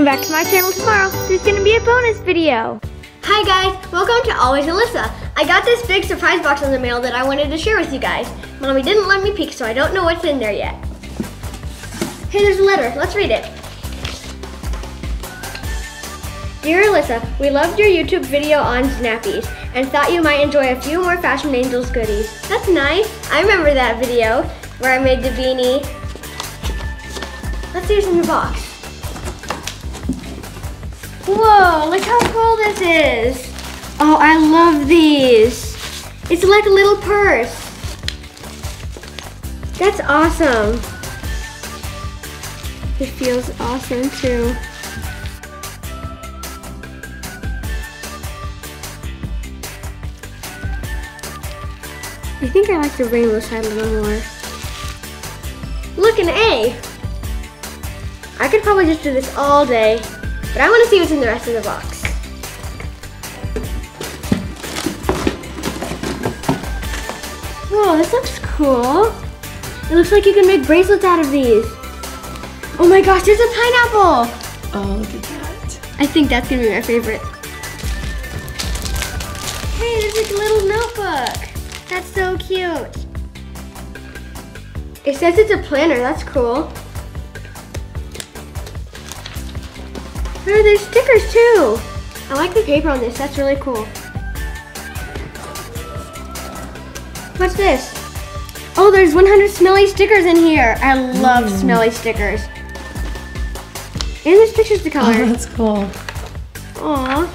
come back to my channel tomorrow. There's gonna be a bonus video. Hi guys, welcome to Always Alyssa. I got this big surprise box in the mail that I wanted to share with you guys. Mommy didn't let me peek, so I don't know what's in there yet. Hey, there's a letter. Let's read it. Dear Alyssa, we loved your YouTube video on Znapeez and thought you might enjoy a few more Fashion Angels goodies. That's nice. I remember that video where I made the beanie. Let's see what's in your box. Whoa, look how cool this is. Oh, I love these. It's like a little purse. That's awesome. It feels awesome too. I think I like the rainbow side a little more. Look, an A. I could probably just do this all day, but I want to see what's in the rest of the box. Whoa, this looks cool. It looks like you can make bracelets out of these. Oh my gosh, there's a pineapple. Oh, look at that. I think that's gonna be my favorite. Hey, there's like a little notebook. That's so cute. It says it's a planner, that's cool. Oh, there's stickers too. I like the paper on this, that's really cool. What's this? Oh, there's 100 smelly stickers in here. I love Mm. smelly stickers. And there's pictures to color. Oh, that's cool. Aw.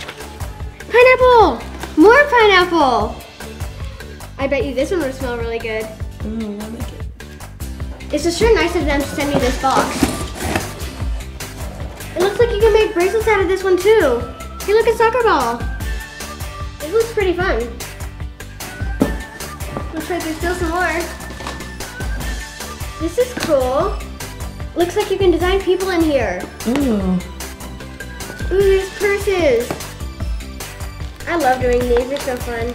Pineapple! More pineapple! I bet you this one would smell really good. I like it. It's just sure nice of them to send me this box. It looks like you can make bracelets out of this one too. Hey, look a soccer ball. This looks pretty fun. Looks like there's still some more. This is cool. Looks like you can design people in here. Ooh. Ooh, there's purses. I love doing these, they're so fun.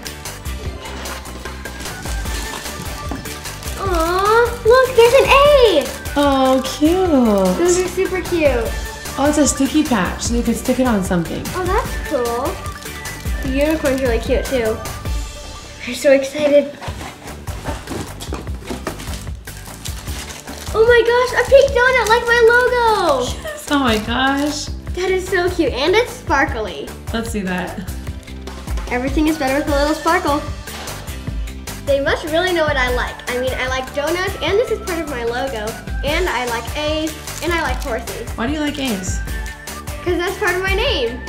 Aw, look, there's an A! Oh, cute. Those are super cute. Oh, it's a sticky patch, so you can stick it on something. Oh, that's cool. The unicorn's really cute too. I'm so excited. Oh my gosh, a pink donut like my logo! Yes. Oh my gosh. That is so cute, and it's sparkly. Let's see that. Everything is better with a little sparkle. They must really know what I like. I mean, I like donuts, and this is part of my logo. And I like A's, and I like horses. Why do you like A's? Because that's part of my name.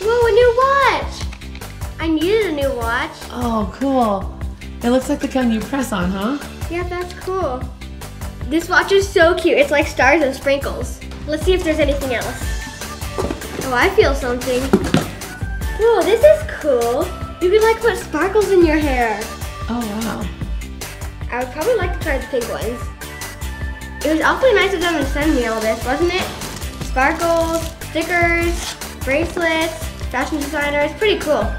Whoa, a new watch! I needed a new watch. Oh, cool. It looks like the kind you press on, huh? Yeah, that's cool. This watch is so cute. It's like stars and sprinkles. Let's see if there's anything else. Oh, I feel something. Whoa, this is cool. You can like put sparkles in your hair. Oh, wow. I would probably like to try the pink ones. It was awfully nice of them to send me all this, wasn't it? Sparkles, stickers, bracelets, fashion designers, pretty cool.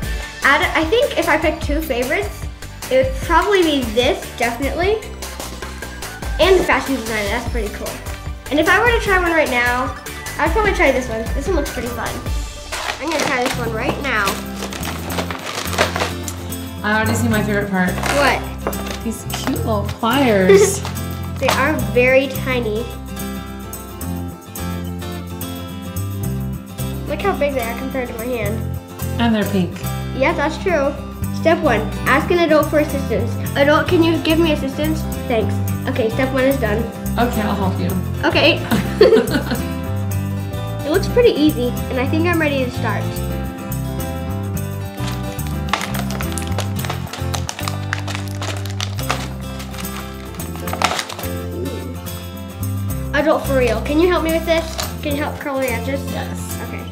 I think if I picked two favorites, it would probably be this, definitely, and the fashion designer, that's pretty cool. And if I were to try one right now, I'd probably try this one. This one looks pretty fun. I'm gonna try this one right now. I already see my favorite part. What? These cute little pliers. They are very tiny. Look how big they are compared to my hand. and they're pink. Yeah, that's true. Step one, ask an adult for assistance. Adult, can you give me assistance? Thanks. Okay, step one is done. Okay, I'll help you. Okay. it looks pretty easy, and I think I'm ready to start. Adult for real. Can you help me with this? Can you help curl the edges? Yes. Okay.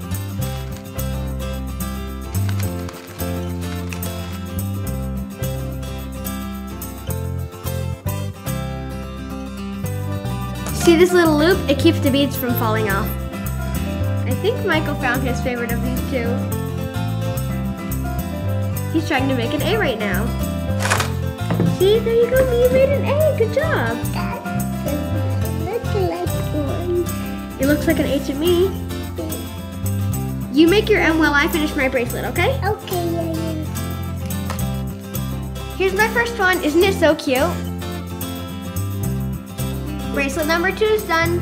See this little loop? It keeps the beads from falling off. I think Michael found his favorite of these two. He's trying to make an A right now. See, there you go, you made an A, good job. It looks like an H to me. You make your M while I finish my bracelet, okay? Okay, yeah, yeah. Here's my first one. Isn't it so cute? Bracelet number two is done.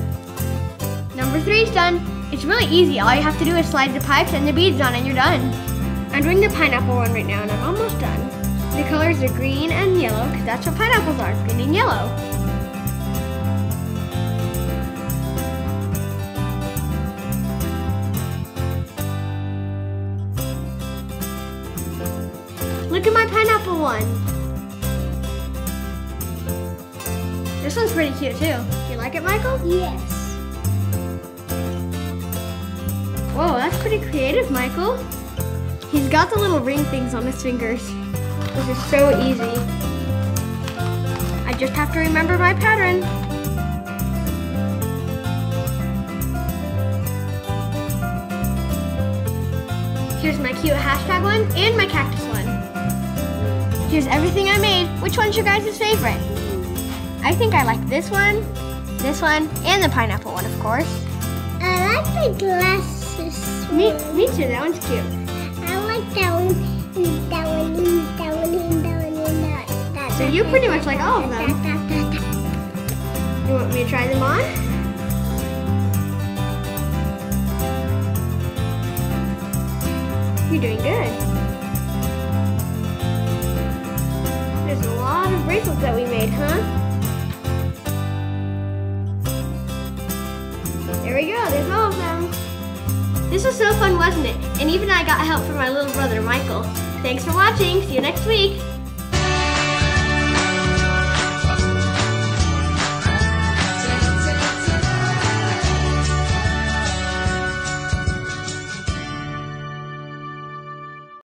Number three is done. It's really easy. All you have to do is slide the pipes and the beads on and you're done. I'm doing the pineapple one right now and I'm almost done. The colors are green and yellow because that's what pineapples are, green and yellow. Look at my pineapple one. This one's pretty cute too. You like it, Michael? Yes. Whoa, that's pretty creative, Michael. He's got the little ring things on his fingers. This is so easy. I just have to remember my pattern. Here's my cute hashtag one and my cactus one. Here's everything I made. Which one's your guys' favorite? I think I like this one, this one, and the pineapple one, of course. I like the glasses. Me, me too, that one's cute. I like that one, and that one, and that one, and that one, and that, that. So you pretty much like all of them. You want me to try them on? You're doing good. That we made, huh? There we go, there's all of them. This was so fun, wasn't it? And even I got help from my little brother, Michael. Thanks for watching. See you next week.